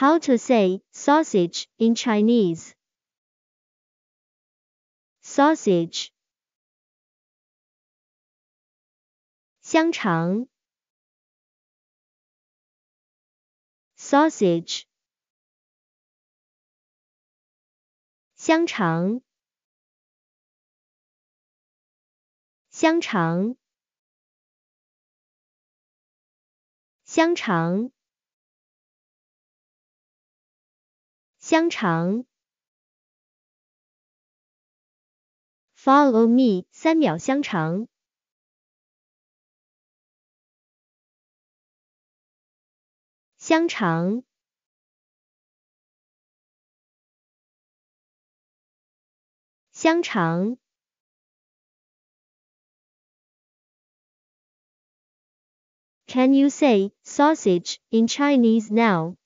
How to say sausage in Chinese? Sausage. 香肠。Sausage. 香肠。香肠。香肠。 香肠，Follow me，三秒香肠，香肠，香肠。Can you say sausage in Chinese now?